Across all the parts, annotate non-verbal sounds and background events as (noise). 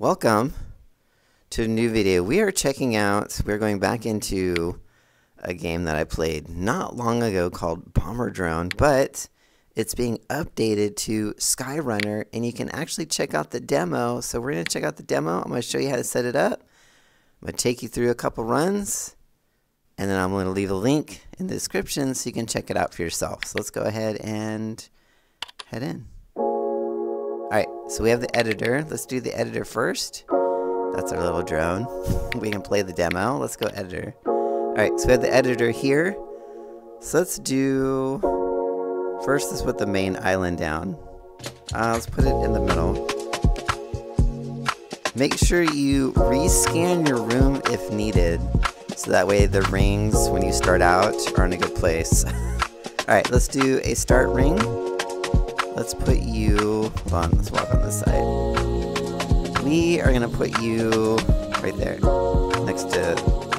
Welcome to a new video. We are checking out, we're going back into a game that I played not long ago called Bomber Drone, but it's being updated to Skyrunner and you can actually check out the demo. So we're going to check out the demo. I'm going to show you how to set it up. I'm going to take you through a couple runs and then I'm going to leave a link in the description so you can check it out for yourself. So let's go ahead and head in. Alright, so we have the editor. Let's do the editor first. That's our little drone. (laughs) we can play the demo. Let's go editor. Alright, so we have the editor here. So let's do... First, let's put the main island down. Uh, let's put it in the middle. Make sure you rescan your room if needed. So that way the rings, when you start out, are in a good place. (laughs) Alright, let's do a start ring. Let's put you, hold on, let's walk on this side. We are gonna put you right there, next to,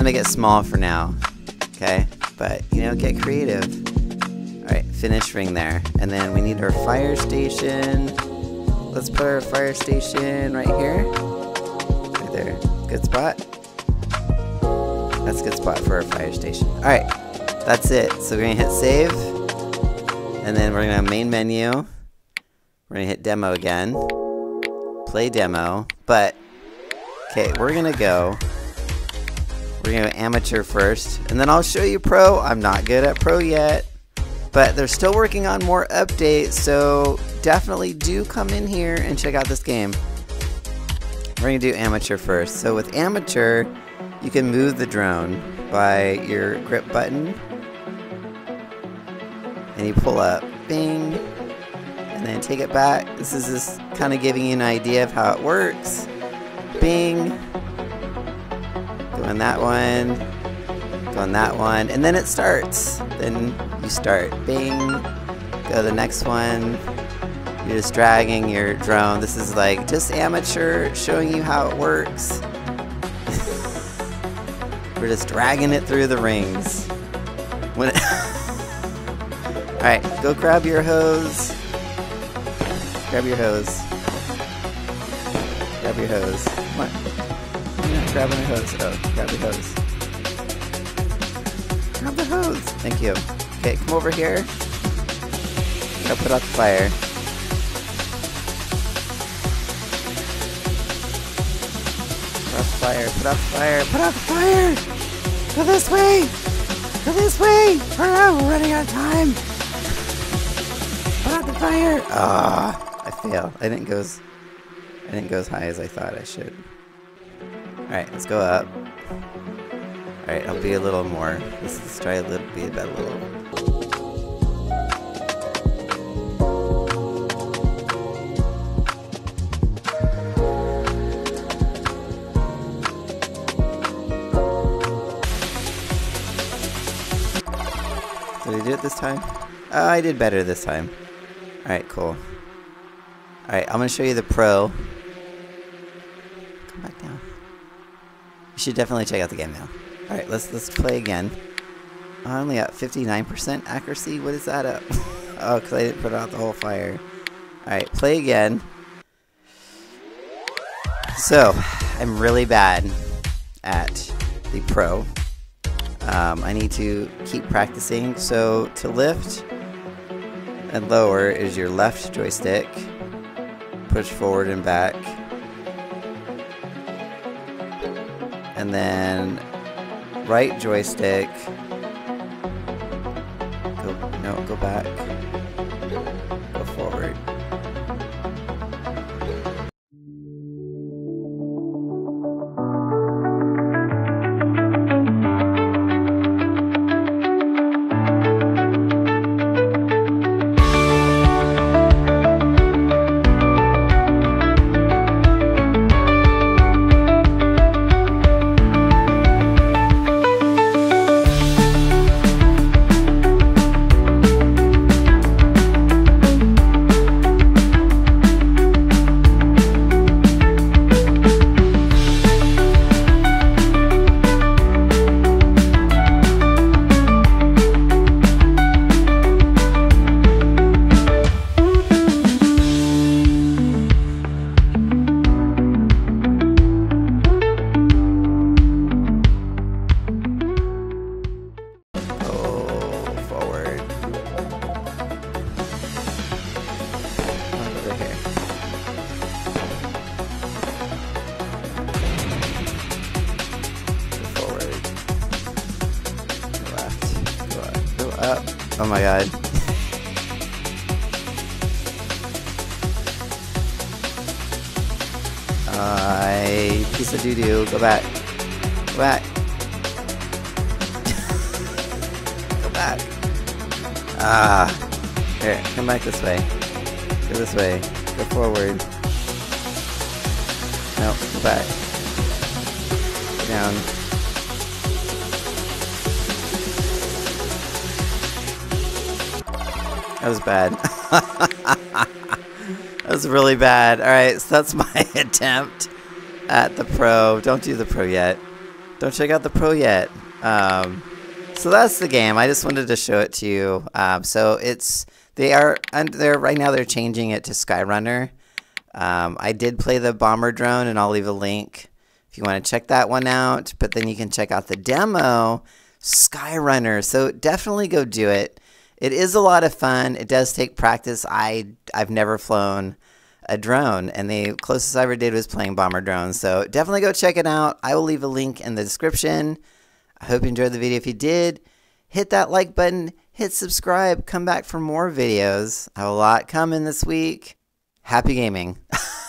gonna make it small for now, okay? But, you know, get creative. Alright, finish ring there. And then we need our fire station. Let's put our fire station right here. Right there. Good spot. That's a good spot for our fire station. Alright, that's it. So we're gonna hit save. And then we're gonna main menu. We're gonna hit demo again. Play demo. But, okay, we're gonna go we're gonna go amateur first, and then I'll show you pro. I'm not good at pro yet, but they're still working on more updates, so definitely do come in here and check out this game. We're gonna do amateur first. So with amateur, you can move the drone by your grip button, and you pull up, bing, and then take it back. This is just kind of giving you an idea of how it works. Bing, On that one. Go on that one. And then it starts. Then you start. Bing. Go the next one. You're just dragging your drone. This is like just amateur showing you how it works. (laughs) We're just dragging it through the rings. When (laughs) Alright, go grab your hose. Grab your hose. Grab your hose. Come on. Grabbing the hose. Oh, grab the hose. Grab the hose. Thank you. Okay, come over here. Go put out the fire. Put out the fire. Put out the fire. Put out the fire. Go this way. Go this way. Hurry up. We're running out of time. Put out the fire. Ah, I fail. I didn't go as I didn't go as high as I thought I should. Alright, let's go up. Alright, I'll be a little more. Let's, let's try a little, be about little. Did I do it this time? Oh, I did better this time. Alright, cool. Alright, I'm gonna show you the pro. Come back down. You should definitely check out the game now. Alright, let's let's play again. I only got 59% accuracy. What is that up? (laughs) oh, because I didn't put out the whole fire. Alright, play again. So, I'm really bad at the pro. Um, I need to keep practicing. So, to lift and lower is your left joystick. Push forward and back. And then right joystick. My god. I piece of doo doo. Go back. Go back. (laughs) Go back. Ah. Here, come back this way. Go this way. Go forward. No, go back. Down. That was bad. (laughs) that was really bad. All right, so that's (laughs) my attempt at the pro. Don't do the pro yet. Don't check out the pro yet. Um, so that's the game. I just wanted to show it to you. Um, so it's they are they're right now they're changing it to Skyrunner. Um, I did play the bomber drone, and I'll leave a link if you want to check that one out. But then you can check out the demo, Skyrunner. So definitely go do it. It is a lot of fun. It does take practice. I I've never flown a drone, and the closest I ever did was playing bomber drones. So definitely go check it out. I will leave a link in the description. I hope you enjoyed the video. If you did, hit that like button, hit subscribe, come back for more videos. I have a lot coming this week. Happy gaming. (laughs)